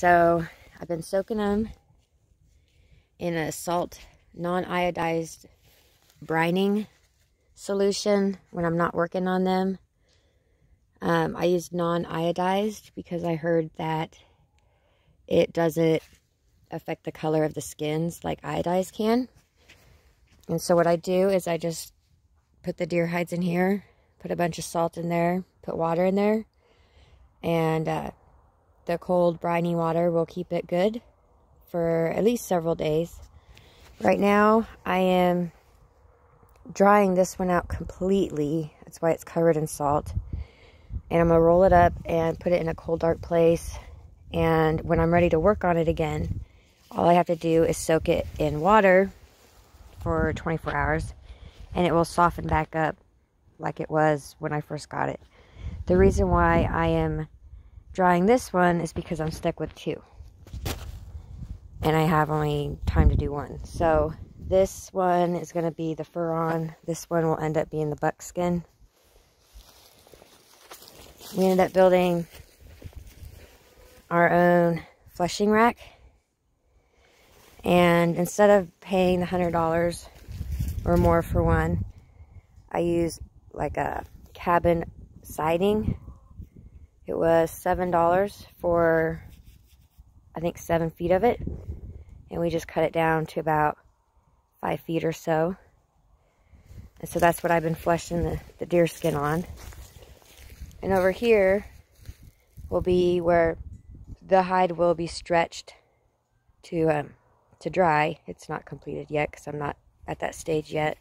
So I've been soaking them in a salt non-iodized brining solution when I'm not working on them. Um, I use non-iodized because I heard that it doesn't affect the color of the skins like iodized can. And so what I do is I just put the deer hides in here, put a bunch of salt in there, put water in there, and uh, the cold briny water will keep it good for at least several days. Right now, I am drying this one out completely. That's why it's covered in salt. And I'm going to roll it up and put it in a cold, dark place. And when I'm ready to work on it again, all I have to do is soak it in water for 24 hours. And it will soften back up like it was when I first got it. The reason why I am drying this one is because I'm stuck with two. And I have only time to do one. So this one is going to be the fur on. This one will end up being the buckskin. We ended up building our own fleshing rack. And instead of paying the $100 or more for one, I used like a cabin siding. It was $7 for, I think, seven feet of it. And we just cut it down to about five feet or so. And so that's what I've been fleshing the, the deer skin on. And over here will be where the hide will be stretched to um, to dry. It's not completed yet because I'm not at that stage yet.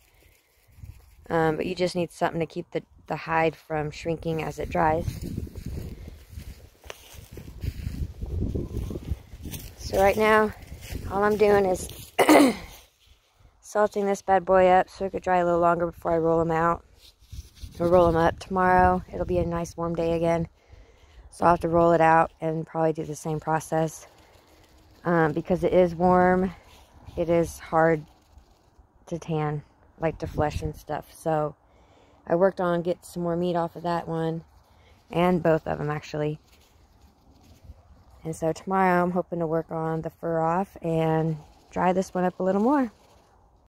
Um, but you just need something to keep the, the hide from shrinking as it dries. So right now, all I'm doing is salting this bad boy up so it could dry a little longer before I roll them out. Or roll them up tomorrow. It'll be a nice warm day again. So I'll have to roll it out and probably do the same process. Um, because it is warm, it is hard to tan, like to flesh and stuff. So I worked on get some more meat off of that one. And both of them, actually. And so tomorrow I'm hoping to work on the fur off and dry this one up a little more.